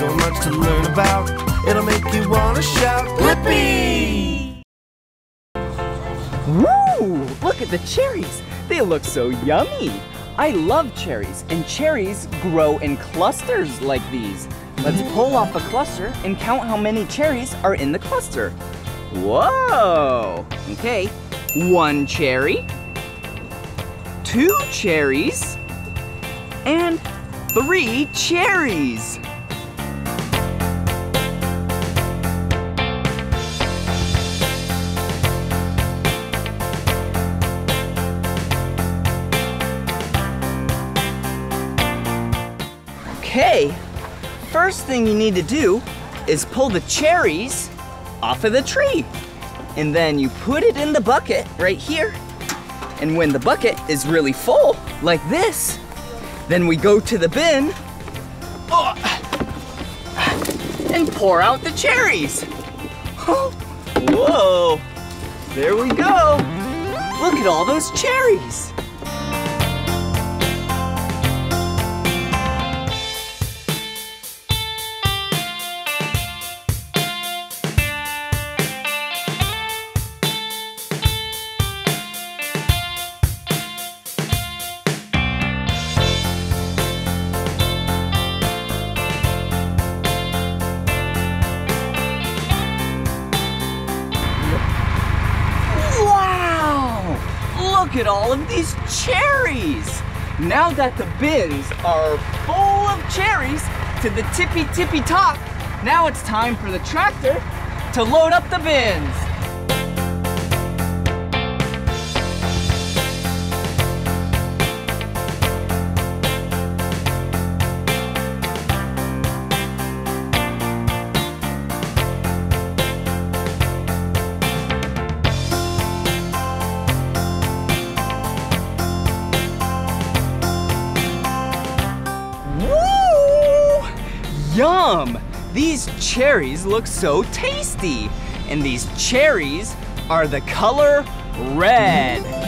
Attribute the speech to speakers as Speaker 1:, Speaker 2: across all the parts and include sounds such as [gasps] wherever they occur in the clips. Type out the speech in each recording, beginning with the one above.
Speaker 1: so much to learn about. It'll make you wanna shout, Blippi!
Speaker 2: Woo! Look at the cherries. They look so yummy. I love cherries, and cherries grow in clusters like these. Let's pull off a cluster and count how many cherries are in the cluster. Whoa! Okay, one cherry, two cherries, and three cherries. First thing you need to do is pull the cherries off of the tree. And then you put it in the bucket right here. And when the bucket is really full, like this, then we go to the bin oh, and pour out the cherries. [laughs] Whoa, there we go. Look at all those cherries. Look at all of these cherries! Now that the bins are full of cherries to the tippy tippy top, now it's time for the tractor to load up the bins. Cherries look so tasty. And these cherries are the color red.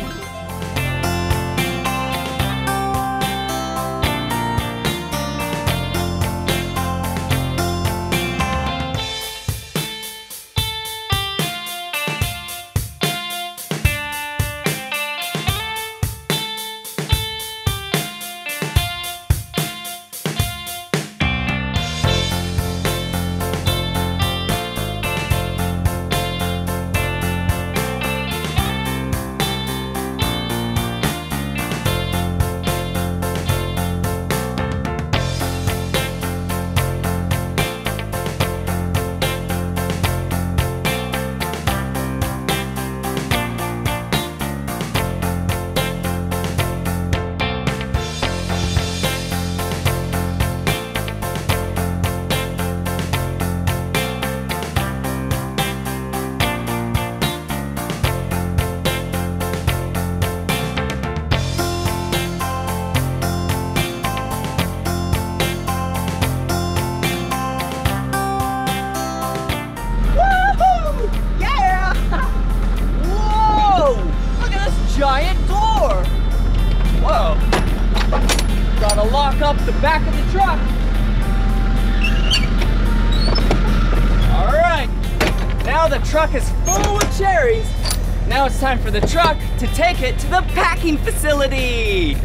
Speaker 2: Time for the truck to take it to the packing facility.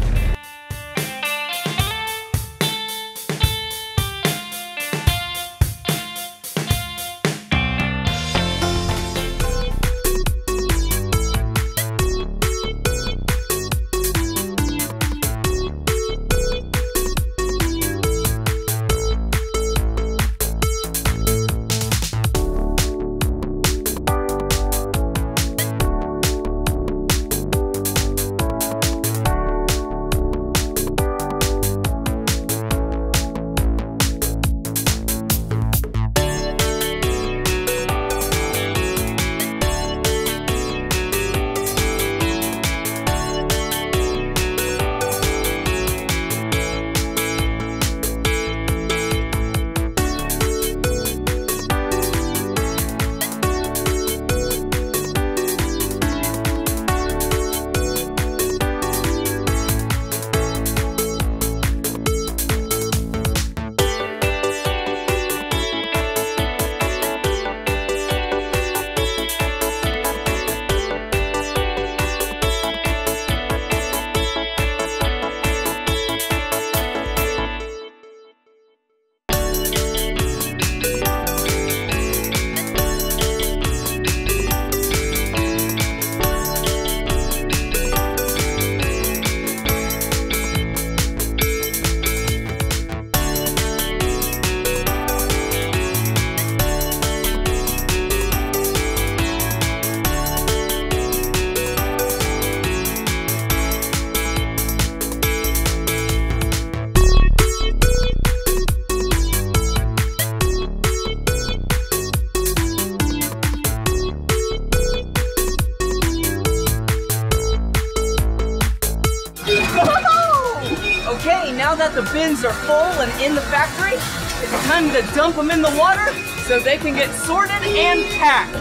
Speaker 2: Are full and in the factory, it's time to dump them in the water so they can get sorted and packed.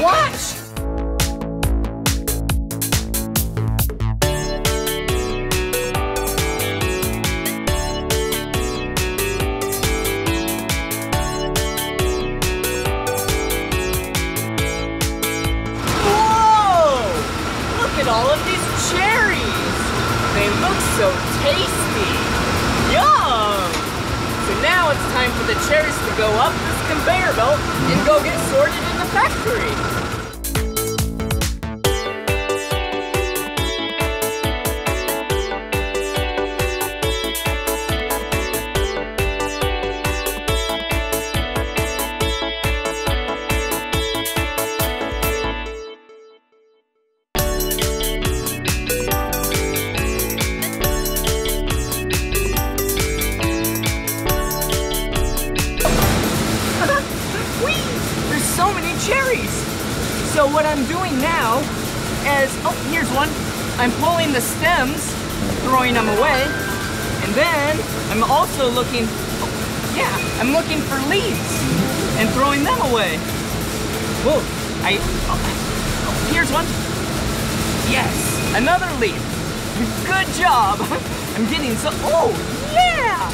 Speaker 2: Watch! Throwing them away, and then I'm also looking, yeah, I'm looking for leaves and throwing them away. Whoa, I, oh, oh, here's one. Yes, another leaf. Good job. [laughs] I'm getting so, oh, yeah!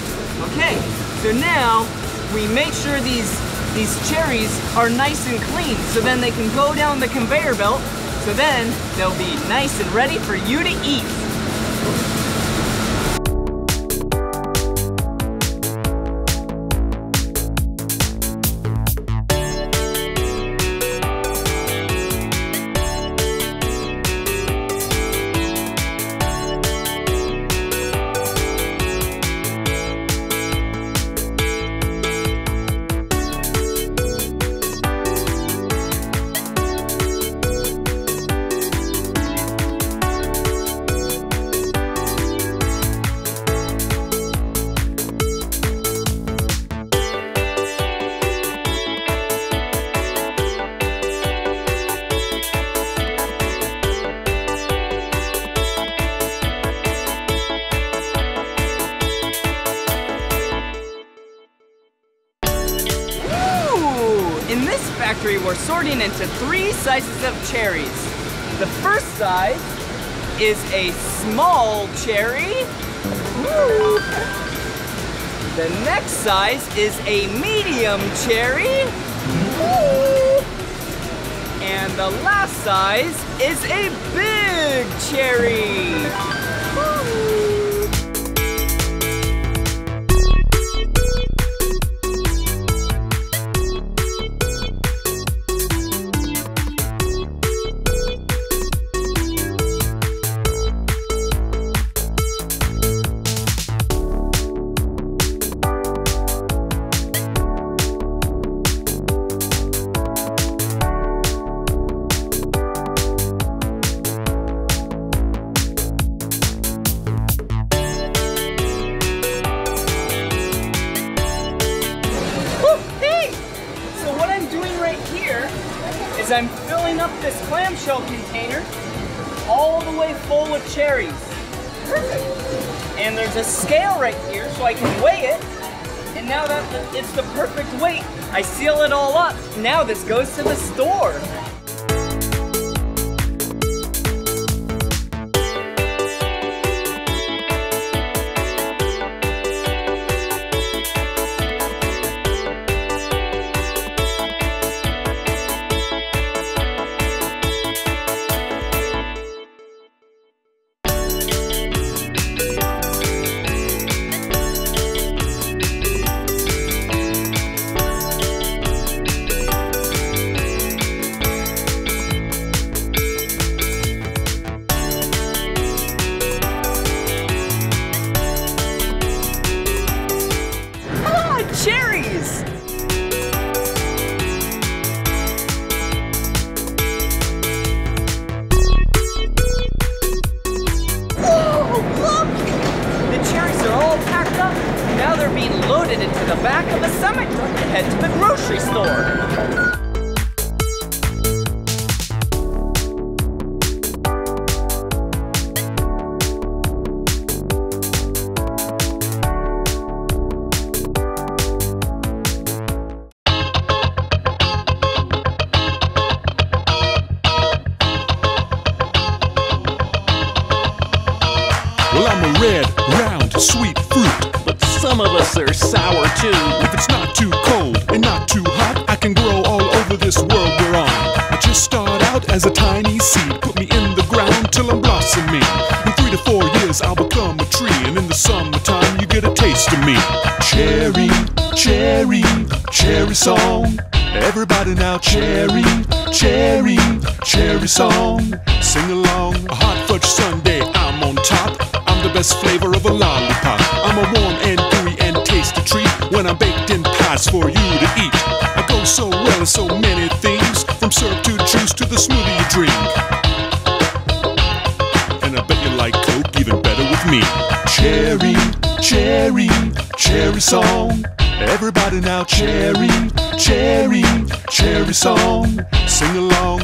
Speaker 2: Okay, so now we make sure these these cherries are nice and clean so then they can go down the conveyor belt so then they'll be nice and ready for you to eat. We're into three sizes of cherries. The first size is a small cherry. Ooh. The next size is a medium cherry. Ooh. And the last size is a big cherry. Seal it all up. Now this goes to the store.
Speaker 3: Cherry song. Everybody now, cherry, cherry, cherry song. Sing along, a hot fudge sundae, I'm on top. I'm the best flavor of a lollipop. I'm a warm and gooey and tasty treat when I'm baked in pies for you to eat. I go so well in so many things, from syrup to juice to the smoothie you drink. And I bet you like Coke even better with me. Cherry, cherry, cherry song. Everybody now, cherry, cherry, cherry song. Sing along.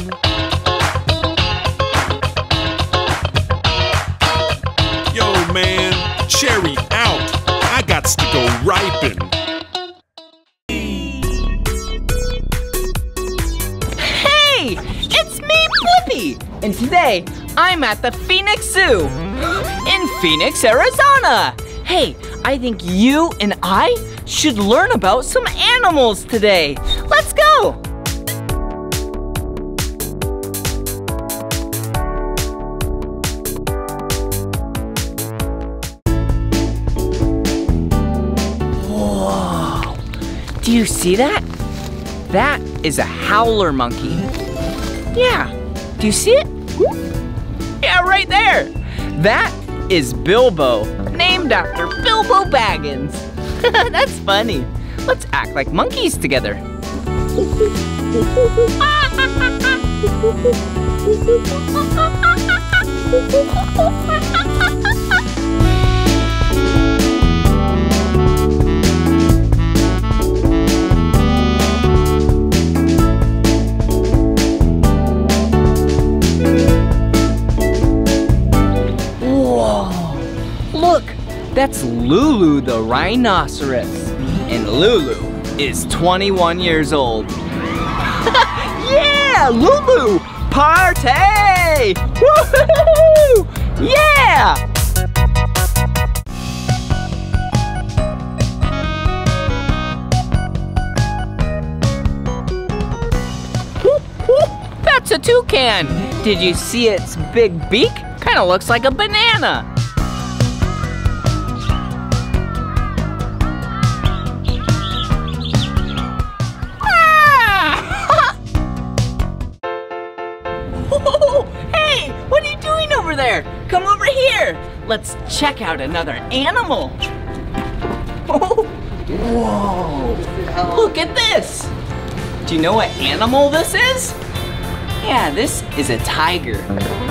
Speaker 3: Yo, man, cherry out. I got to go ripen.
Speaker 2: Hey, it's me, Blippi, and today I'm at the Phoenix Zoo in Phoenix, Arizona. Hey, I think you and I should learn about some animals today. Let's go. Whoa. Do you see that? That is a howler monkey. Yeah. Do you see it? Yeah, right there. That is Bilbo, named after Bilbo Baggins. [laughs] That's funny. Let's act like monkeys together. [laughs] that's Lulu the rhinoceros. And Lulu is 21 years old. [laughs] yeah, Lulu! Party! Yeah! That's a toucan. Did you see its big beak? Kind of looks like a banana. Check out another animal. Oh, Whoa! Look at this. Do you know what animal this is? Yeah, this is a tiger.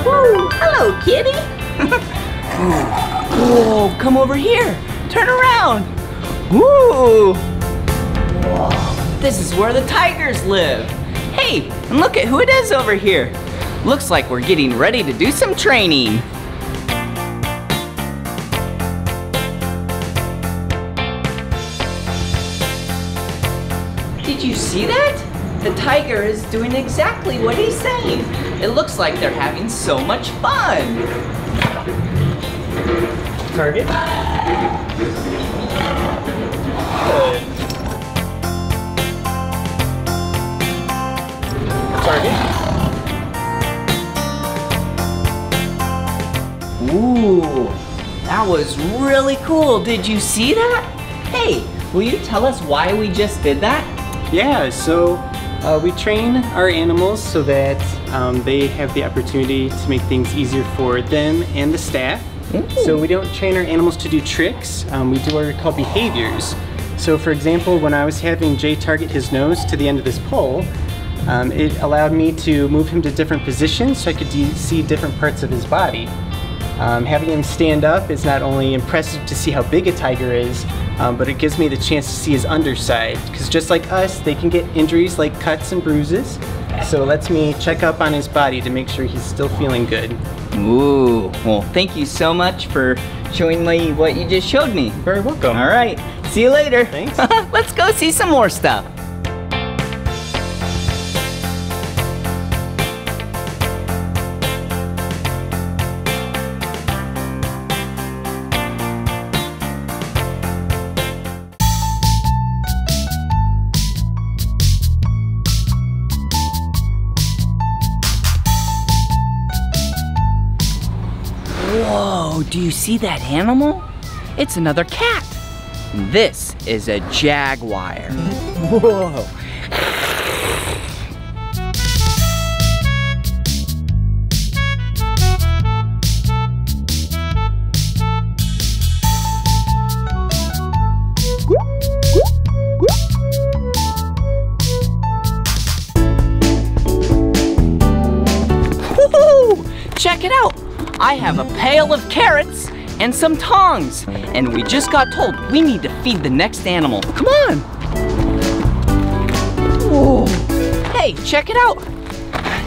Speaker 2: Woo! Hello, kitty. [laughs] Whoa! Come over here. Turn around. Woo! Whoa! This is where the tigers live. Hey, and look at who it is over here. Looks like we're getting ready to do some training. See that? The tiger is doing exactly what he's saying. It looks like they're having so much fun. Target. Target. Ooh, that was really cool. Did you see that? Hey, will you tell us why we just did that?
Speaker 4: Yeah, so uh, we train our animals so that um, they have the opportunity to make things easier for them and the staff. So we don't train our animals to do tricks, um, we do what are called behaviors. So for example, when I was having Jay target his nose to the end of this pole, um, it allowed me to move him to different positions so I could see different parts of his body. Um, having him stand up is not only impressive to see how big a tiger is, um, but it gives me the chance to see his underside. Because just like us, they can get injuries like cuts and bruises. So it lets me check up on his body to make sure he's still feeling good.
Speaker 2: Ooh, well, thank you so much for showing me what you just showed me.
Speaker 4: Very welcome.
Speaker 2: All right, see you later.
Speaker 4: Thanks. [laughs]
Speaker 2: Let's go see some more stuff. See that animal? It's another cat. This is a jaguar. Whoa. Check it out. I have a pail of carrots and some tongs. And we just got told we need to feed the next animal. Come on. Whoa. Hey, check it out.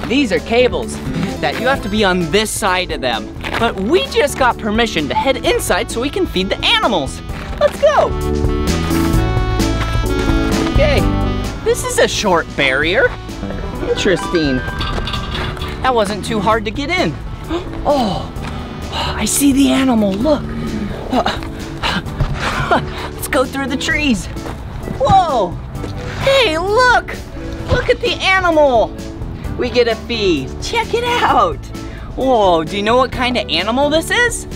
Speaker 2: These are cables that you have to be on this side of them. But we just got permission to head inside so we can feed the animals. Let's go. Okay, this is a short barrier. Interesting. That wasn't too hard to get in. [gasps] Oh, I see the animal, look. Uh, let's go through the trees. Whoa, hey, look. Look at the animal. We get a feed, check it out. Whoa, do you know what kind of animal this is?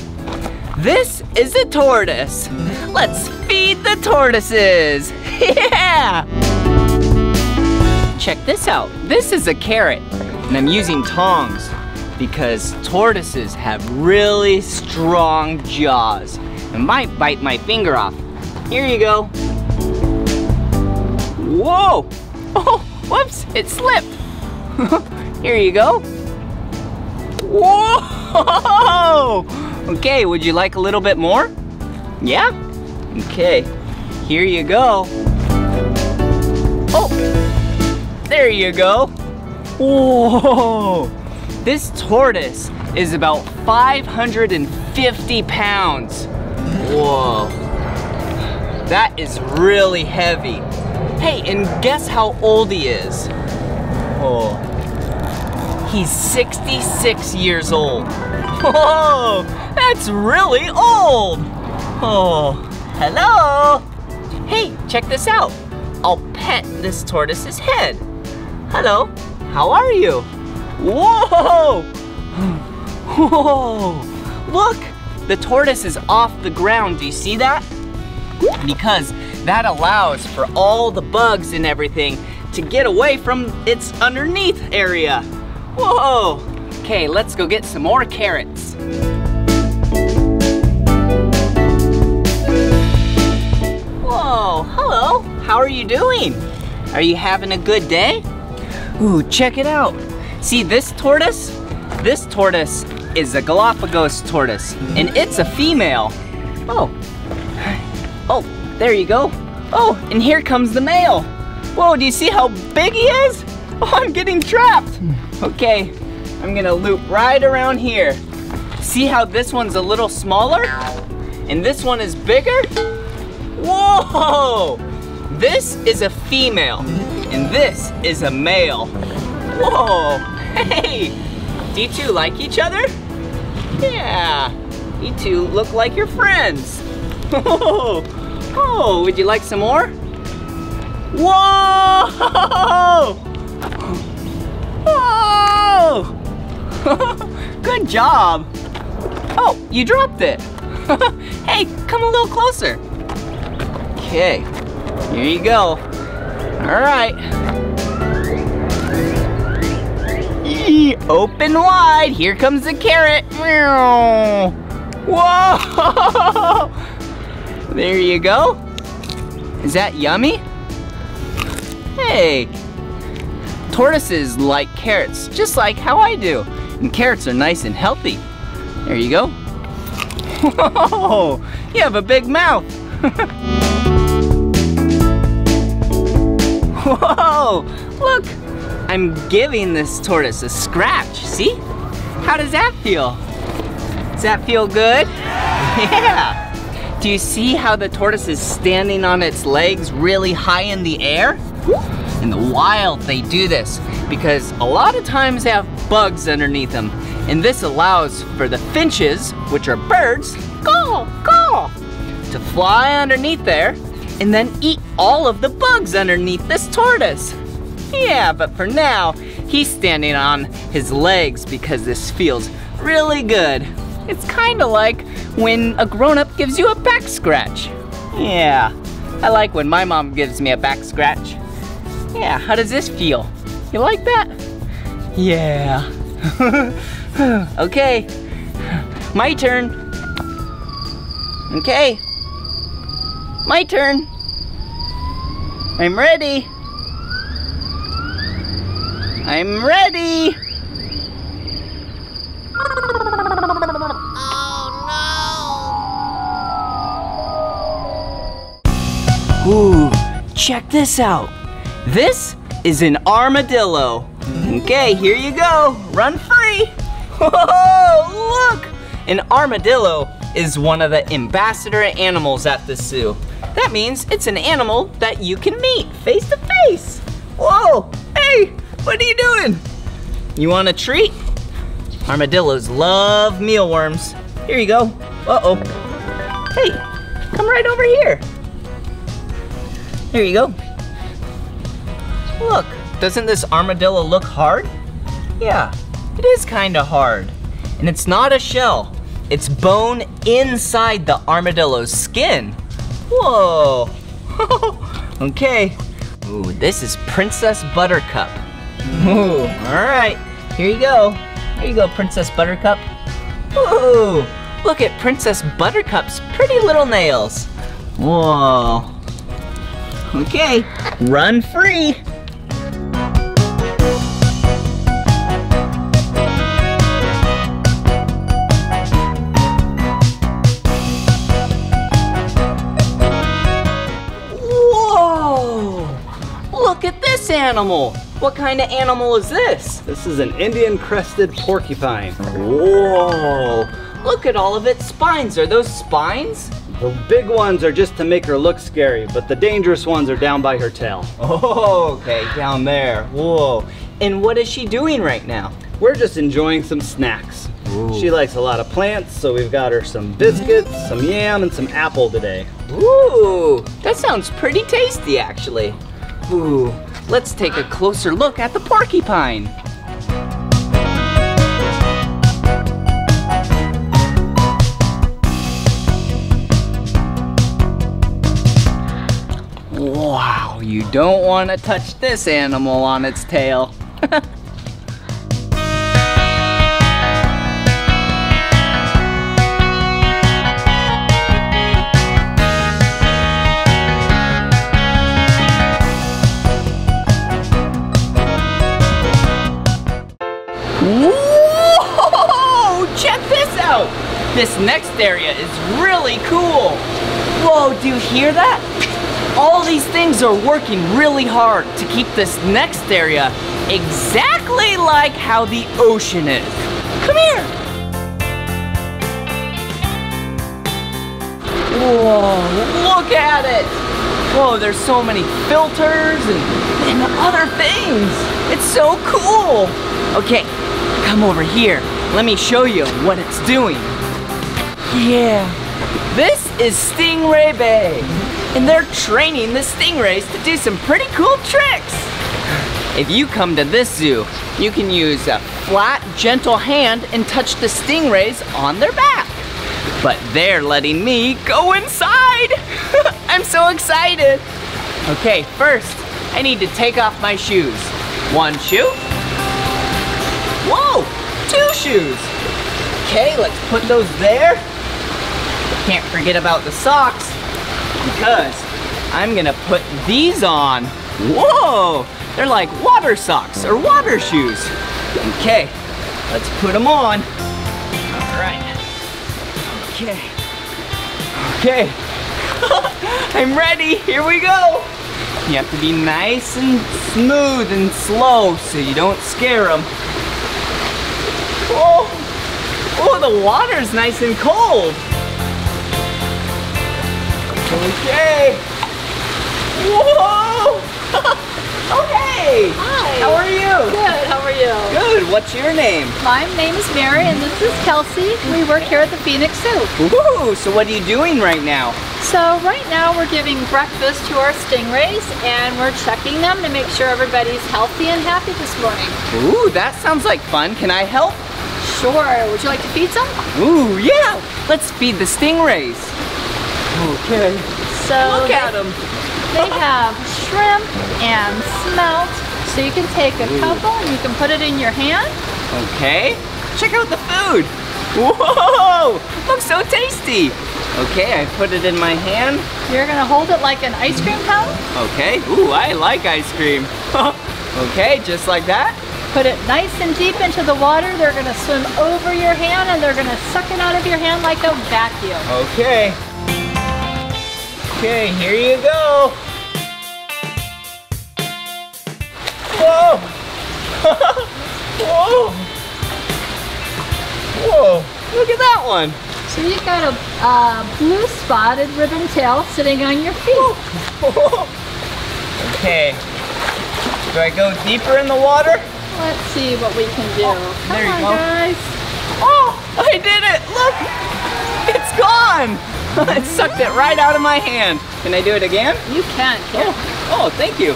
Speaker 2: This is a tortoise. Let's feed the tortoises. [laughs] Yeah! Check this out. This is a carrot, and I'm using tongs because tortoises have really strong jaws and might bite my finger off. Here you go. Whoa! [laughs] Oh, whoops, it slipped. [laughs] Here you go. Whoa! [laughs] Okay, would you like a little bit more? Yeah? Okay, here you go. Oh, there you go. Whoa! This tortoise is about 550 pounds. Whoa. That is really heavy. Hey, and guess how old he is? Oh. He's 66 years old. Whoa! That's really old! Oh, hello! Hey, check this out. I'll pet this tortoise's head. Hello, how are you? Whoa! [gasps] Whoa! Look, the tortoise is off the ground. Do you see that? Because that allows for all the bugs and everything to get away from its underneath area. Whoa! Okay, let's go get some more carrots. Whoa, hello. How are you doing? Are you having a good day? Ooh, check it out. See this tortoise? This tortoise is a Galapagos tortoise, and it's a female. Oh. Oh, there you go. Oh, and here comes the male. Whoa, do you see how big he is? Oh, I'm getting trapped. Okay, I'm gonna loop right around here. See how this one's a little smaller? And this one is bigger? Whoa! This is a female, and this is a male. Whoa! Hey! Do you two like each other? Yeah! You two look like you're friends. Oh! [laughs] Oh, would you like some more? Whoa! [laughs] Whoa! [laughs] Good job! Oh, you dropped it. hey, come a little closer. Okay, here you go. All right. Open wide, here comes the carrot. Whoa! [laughs] There you go. Is that yummy? Hey, tortoises like carrots, just like how I do. And carrots are nice and healthy. There you go. Whoa, you have a big mouth. [laughs] Whoa, I'm giving this tortoise a scratch, see? How does that feel? Does that feel good? [laughs] Yeah. Do you see how the tortoise is standing on its legs really high in the air? In the wild, they do this because a lot of times they have bugs underneath them. And this allows for the finches, which are birds, caw, caw, to fly underneath there and then eat all of the bugs underneath this tortoise. Yeah, but for now, he's standing on his legs because this feels really good. It's kind of like when a grown-up gives you a back scratch. Yeah, I like when my mom gives me a back scratch. Yeah, how does this feel? You like that? Yeah. [laughs] okay, my turn. Okay, my turn. I'm ready. I'm ready. Oh no. Ooh, check this out. This is an armadillo. Okay, here you go. Run free. [laughs] Whoa, look! An armadillo is one of the ambassador animals at the zoo. That means it's an animal that you can meet face to face. Whoa, hey, what are you doing? You want a treat? Armadillos love mealworms. Here you go. Uh-oh. Hey, come right over here. There you go. Look, doesn't this armadillo look hard? Yeah, it is kind of hard. And it's not a shell. It's bone inside the armadillo's skin. Whoa. [laughs] okay. Ooh, this is Princess Buttercup. [laughs] Ooh, all right. Here you go. Here you go, Princess Buttercup. Ooh, look at Princess Buttercup's pretty little nails. Whoa. Okay, run free. Whoa! Look at this animal. What kind of animal is this?
Speaker 5: This is an Indian crested porcupine.
Speaker 2: Whoa! Look at all of its spines. Are those spines?
Speaker 5: The big ones are just to make her look scary, but the dangerous ones are down by her tail.
Speaker 2: Oh, okay, down there. Whoa. And what is she doing right now?
Speaker 5: We're just enjoying some snacks. She likes a lot of plants, so we've got her some biscuits, some yam, and some apple today.
Speaker 2: Ooh, that sounds pretty tasty actually. Ooh, let's take a closer look at the porcupine. Wow, you don't want to touch this animal on its tail. [laughs] This next area is really cool. Whoa, do you hear that? All these things are working really hard to keep this next area exactly like how the ocean is. Come here. Whoa, look at it. Whoa, there's so many filters and, and other things. It's so cool. Okay, come over here. Let me show you what it's doing. Yeah, this is Stingray Bay. And they're training the stingrays to do some pretty cool tricks. If you come to this zoo, you can use a flat, gentle hand and touch the stingrays on their back. But they're letting me go inside. [laughs] I'm so excited. Okay, first, I need to take off my shoes. One shoe. Whoa, two shoes. Okay, let's put those there. Can't forget about the socks because I'm gonna put these on. Whoa, they're like water socks or water shoes. Okay, let's put them on. All right. Okay. Okay. [laughs] I'm ready. Here we go. You have to be nice and smooth and slow so you don't scare them. Oh, oh, the water's nice and cold. Okay. Whoa. [laughs] okay.
Speaker 6: Hi.
Speaker 2: How are you?
Speaker 6: Good. How are you?
Speaker 2: Good. What's your name?
Speaker 6: My name is Mary, and this is Kelsey. We work here at the Phoenix Zoo.
Speaker 2: Ooh, so what are you doing right now?
Speaker 6: So right now we're giving breakfast to our stingrays, and we're checking them to make sure everybody's healthy and happy this morning.
Speaker 2: Ooh, that sounds like fun. Can I help?
Speaker 6: Sure. Would you like to feed some?
Speaker 2: Ooh, yeah. Let's feed the stingrays. Okay.
Speaker 6: So
Speaker 2: Look
Speaker 6: they,
Speaker 2: at them.
Speaker 6: they have shrimp and smelt. So you can take a couple and you can put it in your hand.
Speaker 2: Okay. Check out the food. Whoa! Looks so tasty. Okay, I put it in my hand.
Speaker 6: You're gonna hold it like an ice cream cone.
Speaker 2: Okay. Ooh, I like ice cream. [laughs] okay, just like that.
Speaker 6: Put it nice and deep into the water. They're gonna swim over your hand and they're gonna suck it out of your hand like a vacuum.
Speaker 2: Okay. Okay, here you go. Whoa! [laughs] Whoa! Whoa! Look at that one.
Speaker 6: So you've got a uh, blue spotted ribbon tail sitting on your feet. [laughs]
Speaker 2: okay. Do I go deeper in the water?
Speaker 6: Let's see what we can do. Come
Speaker 2: there you
Speaker 6: on,
Speaker 2: go.
Speaker 6: guys.
Speaker 2: Oh, I did it! Look! It's gone! [laughs] it sucked it right out of my hand. Can I do it again?
Speaker 6: You can, Kim.
Speaker 2: Oh, oh, thank you.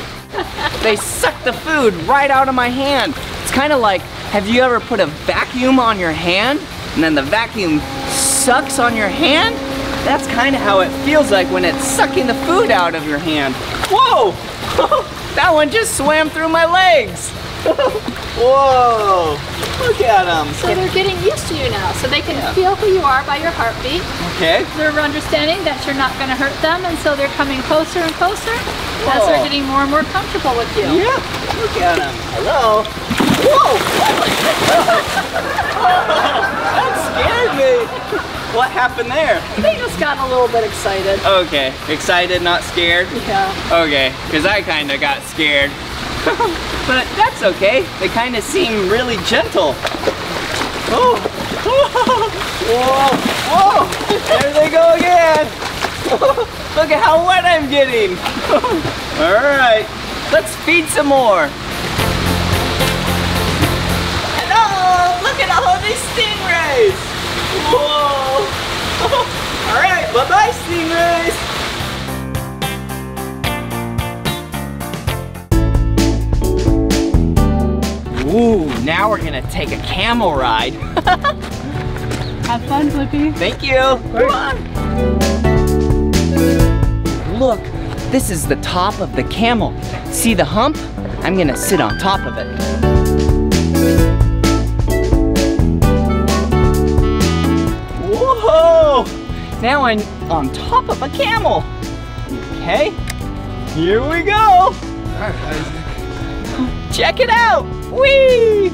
Speaker 2: they sucked the food right out of my hand. It's kind of like, have you ever put a vacuum on your hand and then the vacuum sucks on your hand? That's kind of how it feels like when it's sucking the food out of your hand. Whoa! [laughs] that one just swam through my legs. [laughs] Whoa! Look at them.
Speaker 6: So they're getting used to you now, so they can feel who you are by your heartbeat.
Speaker 2: Okay.
Speaker 6: They're understanding that you're not going to hurt them, and so they're coming closer and closer as they're getting more and more comfortable with you.
Speaker 2: Yeah, look at them. Hello. Whoa! [laughs] that scared me. What happened there?
Speaker 6: They just got a little bit excited.
Speaker 2: Okay, excited, not scared?
Speaker 6: Yeah.
Speaker 2: Okay, because I kind of got scared. [laughs] but that's okay. They kind of seem really gentle. Oh! [laughs] Whoa! Whoa! There they go again! [laughs] Look at how wet I'm getting! Alright, let's feed some more. Hello! Oh, look at all these stingrays! Whoa! Alright, bye-bye stingrays! Now we're gonna take a camel ride. [laughs]
Speaker 6: Have fun, Blippi.
Speaker 2: Thank you. Come on. Look, this is the top of the camel. See the hump? I'm gonna sit on top of it. Whoa! Now I'm on top of a camel. Okay, here we go. Check it out. Whee!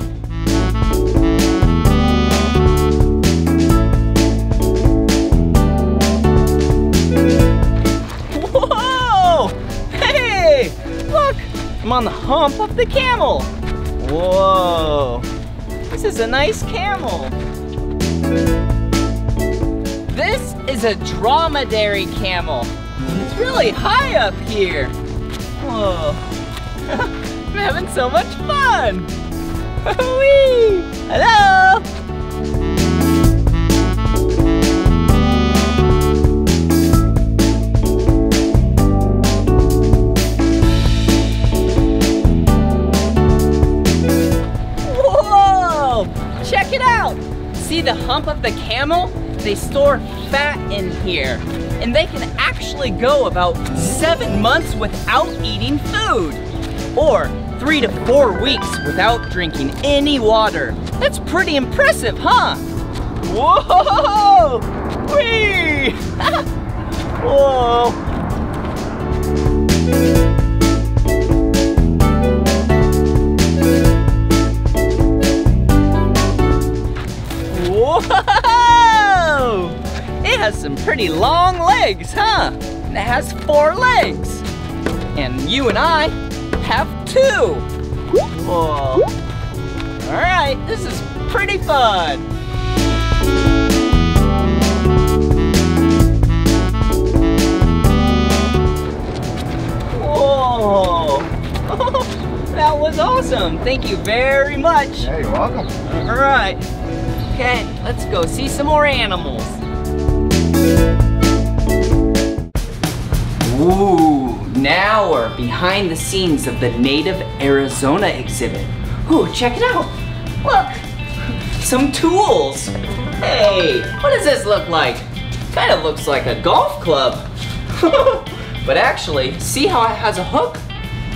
Speaker 2: Whoa! Hey! Look! I'm on the hump of the camel. Whoa! This is a nice camel. This is a dromedary camel. It's really high up here. Whoa. [laughs] Having so much fun. [laughs] Hello! Whoa! Check it out! See the hump of the camel? They store fat in here. And they can actually go about seven months without eating food. Or three to four weeks without drinking any water. That's pretty impressive, huh? Whoa! Whee! [laughs] Whoa! Whoa! It has some pretty long legs, huh? And it has four legs. And you and I have two. Whoa. All right, this is pretty fun. Whoa. [laughs] that was awesome. Thank you very much.
Speaker 7: Yeah, you're welcome.
Speaker 2: All right. Okay, let's go see some more animals. Ooh, now we're behind the scenes of the Native Arizona exhibit. Ooh, check it out. Look, some tools. Hey, what does this look like? Kind of looks like a golf club. [laughs] but actually, see how it has a hook?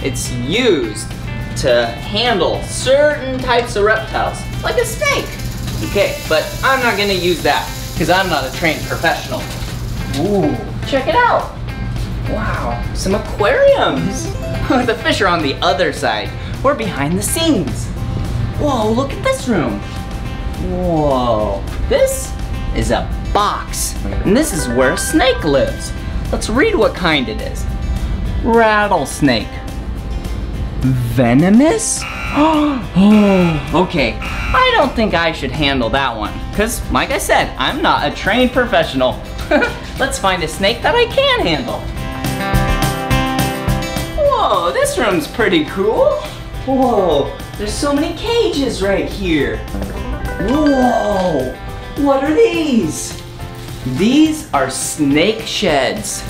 Speaker 2: It's used to handle certain types of reptiles, like a snake. Okay, but I'm not gonna use that, because I'm not a trained professional. Ooh, check it out. Wow, some aquariums. [laughs] the fish are on the other side. We're behind the scenes. Whoa, look at this room. Whoa, this is a box. And this is where a snake lives. Let's read what kind it is. Rattlesnake. Venomous? Oh, [gasps] okay. I don't think I should handle that one. Because, like I said, I'm not a trained professional. [laughs] Let's find a snake that I can handle. Whoa, this room's pretty cool. Whoa, there's so many cages right here. Whoa, what are these? These are snake sheds.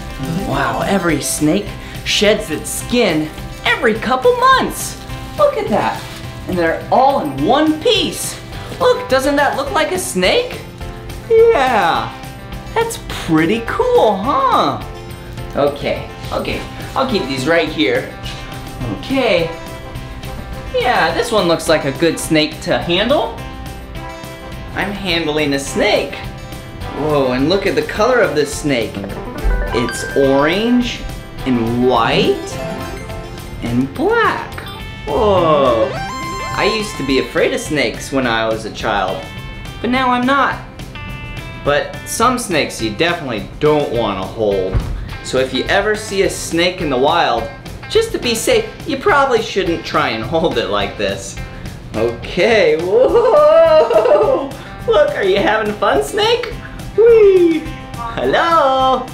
Speaker 2: Wow, every snake sheds its skin every couple months. Look at that. And they're all in one piece. Look, doesn't that look like a snake? Yeah, that's pretty cool, huh? Okay, okay, I'll keep these right here. Okay. Yeah, this one looks like a good snake to handle. I'm handling a snake. Whoa, and look at the color of this snake. It's orange and white and black. Whoa. I used to be afraid of snakes when I was a child, but now I'm not. But some snakes you definitely don't want to hold. So if you ever see a snake in the wild, just to be safe, you probably shouldn't try and hold it like this. Okay, whoa! Look, are you having fun, snake? Whee! Hello?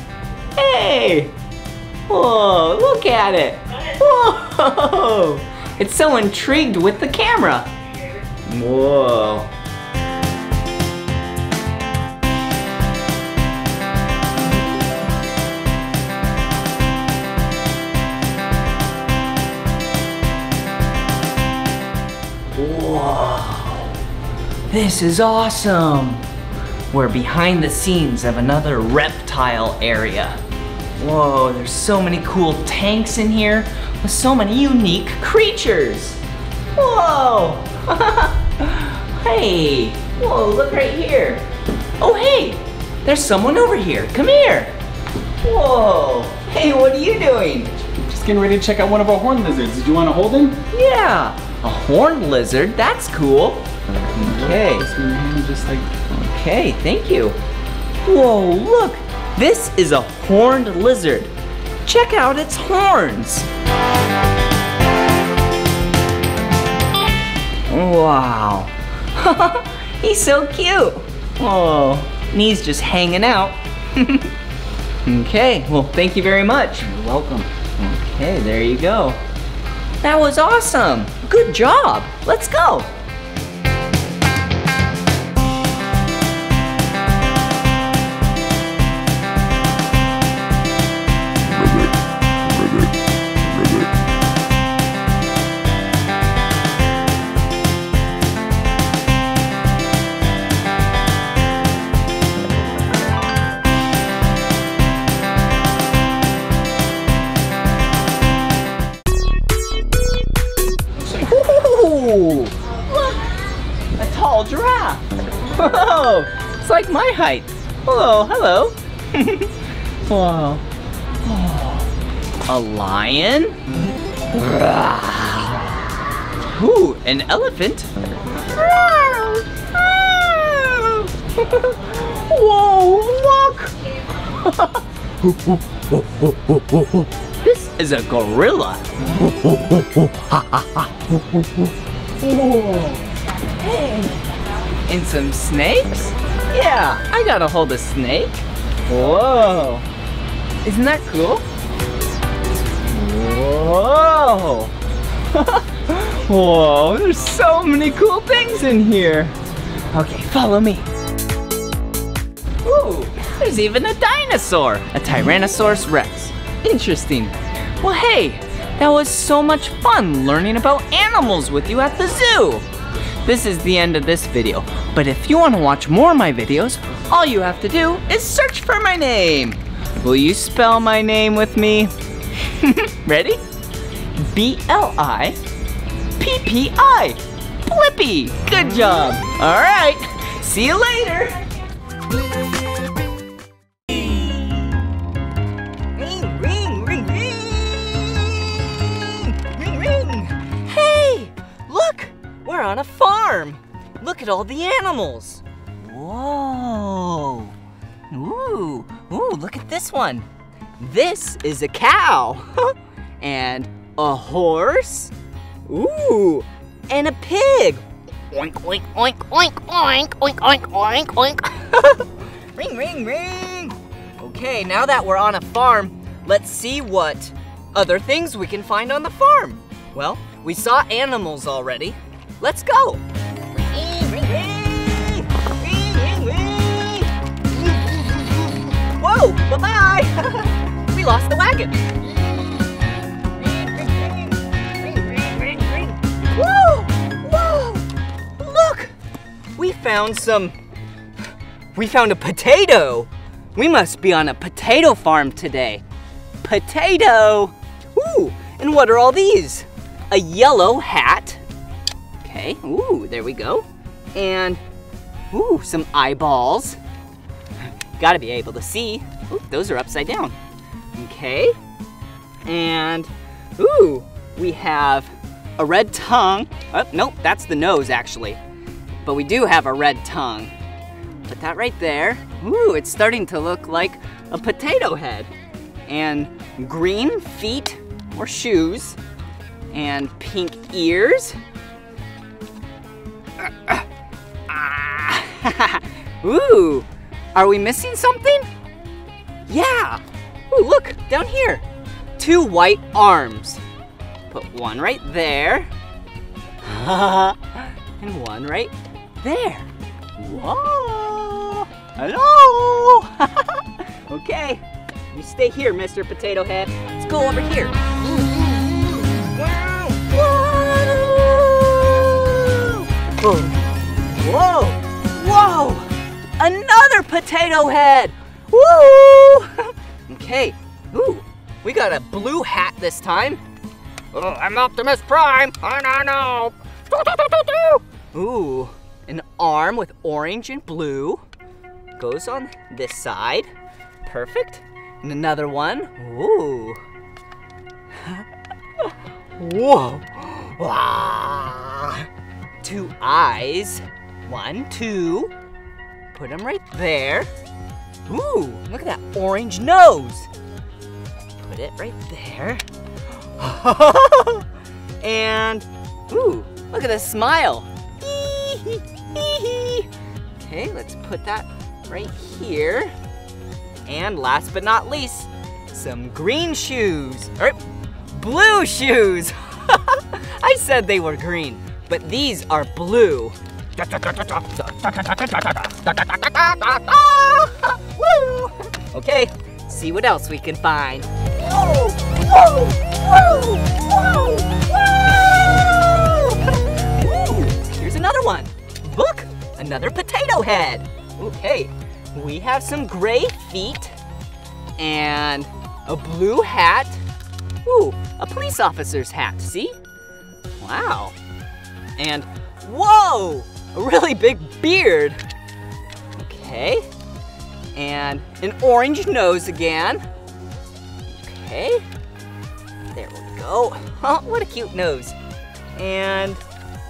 Speaker 2: Hey! Whoa, look at it! Whoa! [laughs] It's so intrigued with the camera. Whoa. This is awesome. We're behind the scenes of another reptile area. Whoa, there's so many cool tanks in here with so many unique creatures. Whoa! [laughs] hey, whoa, look right here. Oh, hey, there's someone over here. Come here. Whoa, hey, what are you doing?
Speaker 4: Just getting ready to check out one of our horn lizards. Did you want to hold him?
Speaker 2: Yeah, a horned lizard, that's cool. Okay,
Speaker 4: Just move your hand just like
Speaker 2: okay, thank you. Whoa, look, this is a horned lizard. Check out its horns. Wow. [laughs] he's so cute. Oh, Whoa, and he's just hanging out. [laughs] okay, well, thank you very much.
Speaker 4: You're welcome.
Speaker 2: Okay, there you go. That was awesome. Good job. Let's go. My height. Hello, hello. [laughs] Whoa. Oh, a lion. Ooh, an elephant. Whoa, look. [laughs] This is a gorilla. [laughs] And some snakes? Yeah, I gotta hold a snake. Whoa. Isn't that cool? Whoa. [laughs] Whoa, there's so many cool things in here. Okay, follow me. Ooh, there's even a dinosaur, a Tyrannosaurus Rex. Interesting. Well, hey, that was so much fun learning about animals with you at the zoo. This is the end of this video. But if you want to watch more of my videos, all you have to do is search for my name. Will you spell my name with me? [laughs] Ready? B-L-I P-P-I. Blippi. Good job. All right. See you later. Farm. Look at all the animals. Whoa. Ooh, ooh, look at this one. This is a cow. [laughs] and a horse. Ooh, and a pig. Oink, oink, oink, oink, oink, oink, oink, oink, oink. [laughs] ring, ring, ring. Okay, now that we're on a farm, let's see what other things we can find on the farm. Well, we saw animals already. Let's go. Whoa, bye-bye. [laughs] we lost the wagon. Whoa! Whoa! Look! We found some. We found a potato! We must be on a potato farm today. Potato! Ooh, and what are all these? A yellow hat. Okay, ooh, there we go. And, ooh, some eyeballs. Gotta be able to see. Ooh, those are upside down. Okay. And, ooh, we have a red tongue. Oh, nope, that's the nose actually. But we do have a red tongue. Put that right there. Ooh, it's starting to look like a potato head. And green feet or shoes. And pink ears. [laughs] Ooh, are we missing something? Yeah. Ooh, look, down here. Two white arms. Put one right there. [laughs] and one right there. Whoa! Hello! [laughs] okay, you stay here, Mr. Potato Head. Let's go over here. Whoa! Whoa! Whoa! Another potato head! Woo! [laughs] okay, ooh, we got a blue hat this time. Oh, I'm Optimus Prime. I know. [laughs] Ooh, an arm with orange and blue. Goes on this side. Perfect. And another one. Ooh. [laughs] Whoa. [gasps] Wow. Two eyes. One, two. Put them right there. Ooh, look at that orange nose. Put it right there. [laughs] and, ooh, look at this smile. [laughs] okay, let's put that right here. And last but not least, some green shoes. Or blue shoes. [laughs] I said they were green, but these are blue. [laughs] okay, see what else we can find. Here's another one. Look, another potato head. Okay, we have some gray feet and a blue hat. Ooh, a police officer's hat, see? Wow. And whoa, a really big beard. Okay. And an orange nose again. Okay. There we go. [laughs] Oh, what a cute nose. And,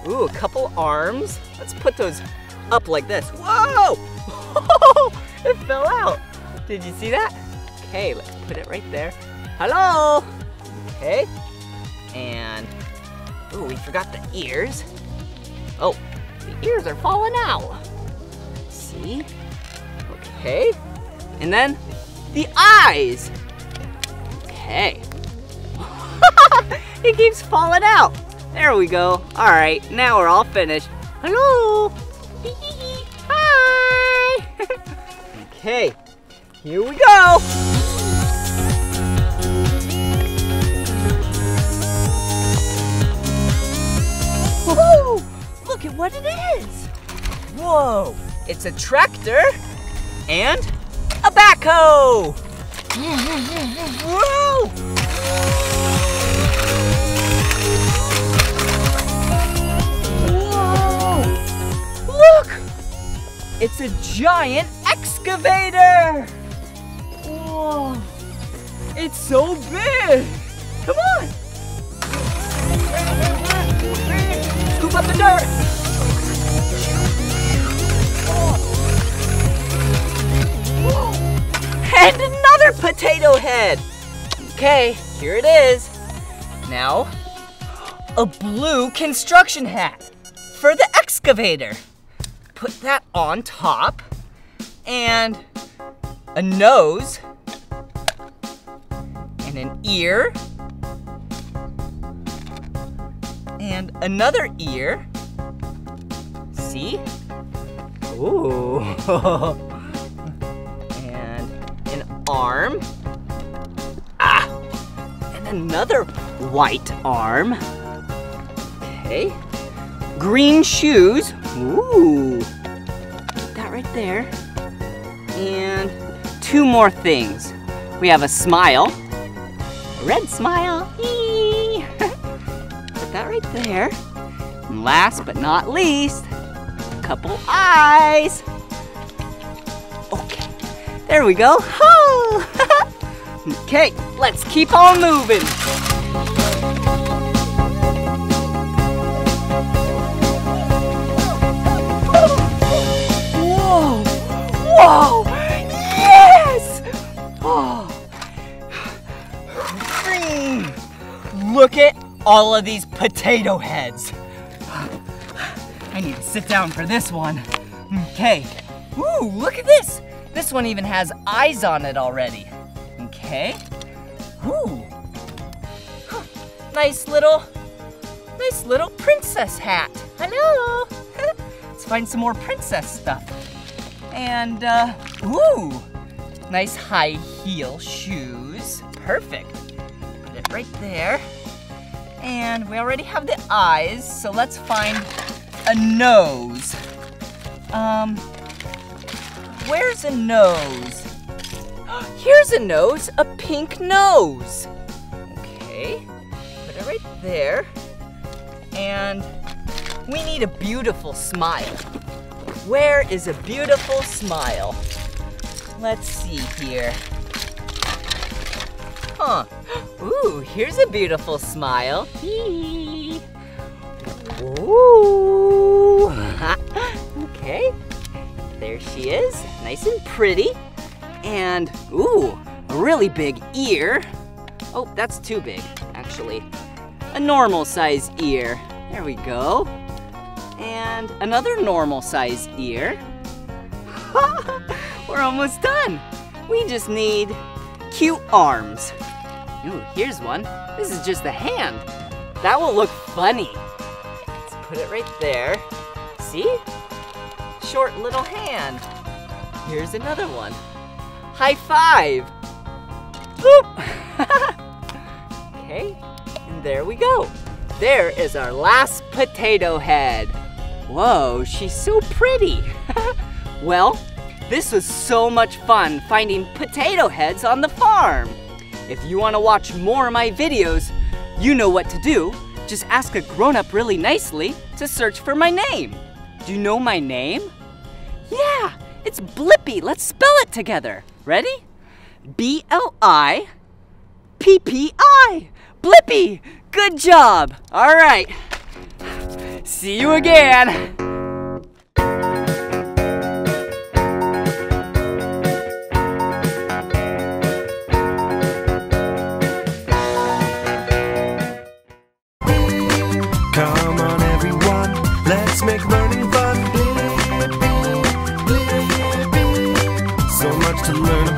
Speaker 2: ooh, a couple arms. Let's put those up like this. Whoa! [laughs] it fell out. Did you see that? Okay, let's put it right there. Hello! Okay. And, ooh, we forgot the ears. Oh, the ears are falling out. See? Okay. And then the eyes. Okay. [laughs] it keeps falling out. There we go. All right, now we're all finished. Hello. [laughs] Hi. [laughs] okay, here we go. Woohoo! Look at what it is. Whoa, it's a tractor and a backhoe. Whoa! Look! It's a giant excavator! Whoa! It's so big! Come on! Up the dirt! And another potato head! Okay, here it is. Now, a blue construction hat for the excavator. Put that on top. And a nose. And an ear. And another ear. See? Ooh. [laughs] and an arm. Ah! And another white arm. Okay. Green shoes. Ooh. That right there. And two more things. We have a smile. A red smile. That right there. And last but not least, a couple eyes. Okay. There we go. [laughs] okay, let's keep on moving. Whoa! Whoa! All of these potato heads. I need to sit down for this one. Okay. Ooh, look at this. This one even has eyes on it already. Okay. Ooh. Nice little, nice little princess hat. Hello. [laughs] Let's find some more princess stuff. And, uh, ooh, nice high heel shoes. Perfect. Put it right there. And we already have the eyes, so let's find a nose. Um, where's a nose? [gasps] Here's a nose, a pink nose. Okay, put it right there. And we need a beautiful smile. Where is a beautiful smile? Let's see here. Huh. Ooh, here's a beautiful smile. Ooh. [laughs] okay. There she is. Nice and pretty. And, ooh, a really big ear. Oh, that's too big, actually. A normal size ear. There we go. And another normal size ear. [laughs] We're almost done. We just need cute arms. Ooh, here's one. This is just a hand. That will look funny. Let's put it right there. See? Short little hand. Here's another one. High five. [laughs] Okay, and there we go. There is our last potato head. Whoa, she's so pretty. [laughs] well, this was so much fun finding potato heads on the farm. If you want to watch more of my videos, you know what to do. Just ask a grown-up really nicely to search for my name. Do you know my name? Yeah, it's Blippi. Let's spell it together. Ready? B-L-I P-P-I. Blippi. Good job. All right. See you again.